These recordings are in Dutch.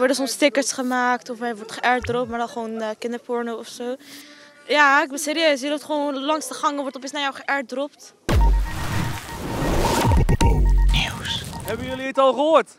worden soms stickers gemaakt of hij wordt geairdropt, maar dan gewoon uh, kinderporno of zo. Ja, ik ben serieus. Je loopt gewoon langs de gangen, wordt opeens naar jou geairdropt. Nieuws. Hebben jullie het al gehoord?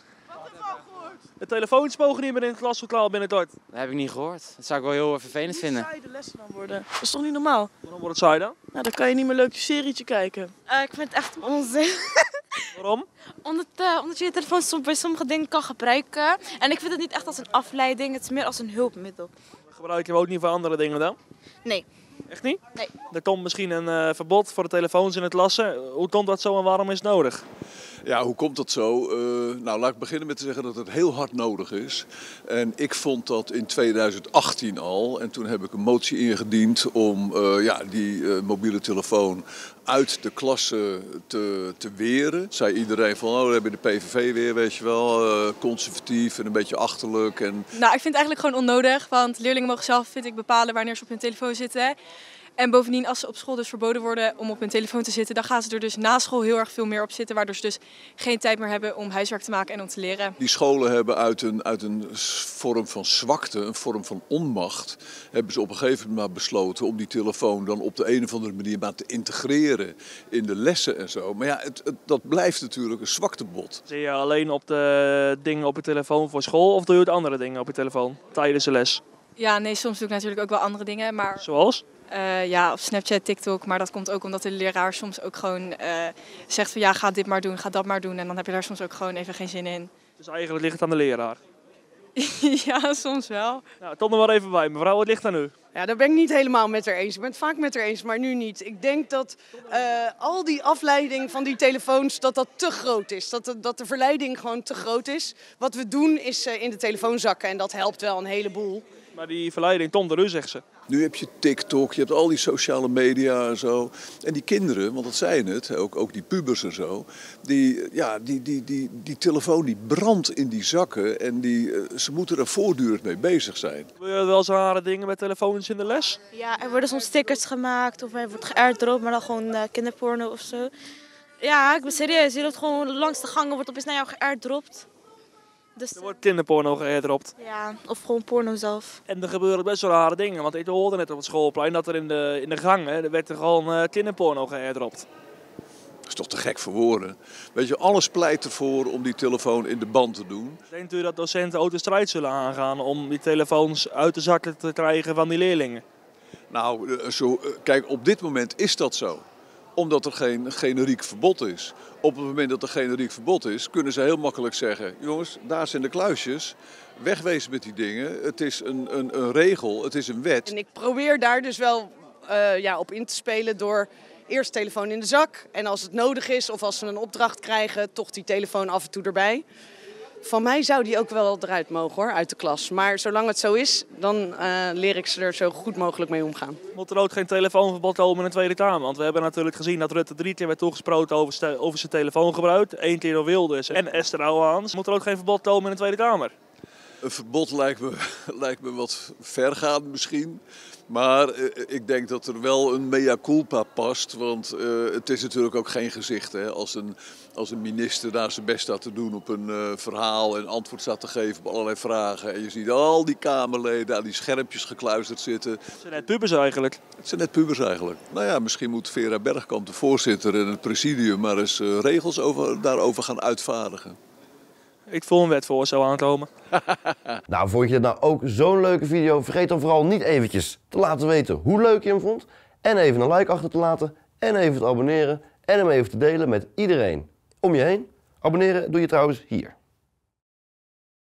De telefoons mogen niet meer in het klaslokaal binnenkort. Dat heb ik niet gehoord. Dat zou ik wel heel vervelend vinden. saai de lessen dan worden. Dat is toch niet normaal? Waarom wordt het saai dan? Nou, dan kan je niet meer leuk je serietje kijken. Uh, ik vind het echt onzin. Waarom? Omdat, uh, omdat je je telefoon soms bij sommige dingen kan gebruiken. En ik vind het niet echt als een afleiding, het is meer als een hulpmiddel. Gebruik je hem ook niet voor andere dingen dan? Nee. Echt niet? Nee. Er komt misschien een uh, verbod voor de telefoons in het lassen. Hoe komt dat zo en waarom is het nodig? Ja, hoe komt dat zo? Uh, nou, laat ik beginnen met te zeggen dat het heel hard nodig is. En ik vond dat in 2018 al. En toen heb ik een motie ingediend om uh, ja, die uh, mobiele telefoon uit de klasse te, te weren. Zei iedereen van, oh, we hebben de PVV weer, weet je wel, conservatief en een beetje achterlijk. En... Nou, ik vind het eigenlijk gewoon onnodig, want leerlingen mogen zelf, vind ik, bepalen wanneer ze op hun telefoon zitten. En bovendien, als ze op school dus verboden worden om op hun telefoon te zitten, dan gaan ze er dus na school heel erg veel meer op zitten, waardoor ze dus geen tijd meer hebben om huiswerk te maken en om te leren. Die scholen hebben uit een, uit een vorm van zwakte, een vorm van onmacht, hebben ze op een gegeven moment maar besloten om die telefoon dan op de een of andere manier maar te integreren in de lessen en zo. Maar ja, het, het, dat blijft natuurlijk een zwaktebod. Zie je alleen op de dingen op je telefoon voor school of doe je het andere dingen op je telefoon tijdens de les? Ja, nee, soms doe ik natuurlijk ook wel andere dingen, maar... Zoals? Uh, ja, op Snapchat, TikTok. Maar dat komt ook omdat de leraar soms ook gewoon uh, zegt van ja, ga dit maar doen, ga dat maar doen. En dan heb je daar soms ook gewoon even geen zin in. Dus eigenlijk ligt het aan de leraar? ja, soms wel. Nou, kom er maar even bij. Mevrouw, wat ligt aan u? Ja, daar ben ik niet helemaal met haar eens. Ik ben het vaak met haar eens, maar nu niet. Ik denk dat uh, al die afleiding van die telefoons, dat dat te groot is. Dat de, dat de verleiding gewoon te groot is. Wat we doen is in de telefoon zakken en dat helpt wel een heleboel. Maar die verleiding Tom de Ru, zegt ze. Nu heb je TikTok, je hebt al die sociale media en zo. En die kinderen, want dat zijn het, ook, ook die pubers en zo. Die, ja, die, die, die, die telefoon die brandt in die zakken en die, ze moeten er voortdurend mee bezig zijn. Wil je wel zo rare dingen met telefoons in de les? Ja, er worden soms stickers gemaakt of hij wordt geairdropt, maar dan gewoon uh, kinderporno of zo. Ja, ik ben serieus. Je loopt gewoon langs de gangen, wordt opeens naar jou geairdropt. Dus, er wordt kinderporno geairdropt. Ja, of gewoon porno zelf. En er gebeuren best wel rare dingen. Want ik hoorde net op het schoolplein dat er in de, in de gang er werd er gewoon uh, kinderporno geairdropt. Dat is toch te gek voor woorden. Weet je, alles pleit ervoor om die telefoon in de band te doen. Denkt u dat docenten ook de strijd zullen aangaan om die telefoons uit de zakken te krijgen van die leerlingen? Nou, zo, kijk, op dit moment is dat zo omdat er geen generiek verbod is. Op het moment dat er generiek verbod is, kunnen ze heel makkelijk zeggen: jongens, daar zijn de kluisjes. Wegwezen met die dingen. Het is een, een, een regel, het is een wet. En ik probeer daar dus wel uh, ja, op in te spelen door eerst telefoon in de zak. En als het nodig is of als ze een opdracht krijgen, toch die telefoon af en toe erbij. Van mij zou die ook wel eruit mogen hoor, uit de klas. Maar zolang het zo is, dan uh, leer ik ze er zo goed mogelijk mee omgaan. Moet er ook geen telefoonverbod komen in de Tweede Kamer? Want we hebben natuurlijk gezien dat Rutte drie keer werd toegesproken over, over zijn telefoongebruik. Eén keer door Wilders en Esther Ouwehans. Moet er ook geen verbod komen in de Tweede Kamer? Een verbod lijkt me, lijkt me wat vergaand misschien. Maar uh, ik denk dat er wel een mea culpa past. Want uh, het is natuurlijk ook geen gezicht hè, als, een, als een minister daar zijn best staat te doen op een uh, verhaal en antwoord staat te geven op allerlei vragen. En je ziet al die Kamerleden aan die schermpjes gekluisterd zitten. Het zijn net pubers eigenlijk. Het zijn net pubers eigenlijk. Nou ja, misschien moet Vera Bergkamp, de voorzitter en het presidium, maar eens regels over, daarover gaan uitvaardigen. Ik voel een wet voor zo aankomen. nou, vond je het nou ook zo'n leuke video? Vergeet dan vooral niet eventjes te laten weten hoe leuk je hem vond. En even een like achter te laten. En even te abonneren. En hem even te delen met iedereen om je heen. Abonneren doe je trouwens hier.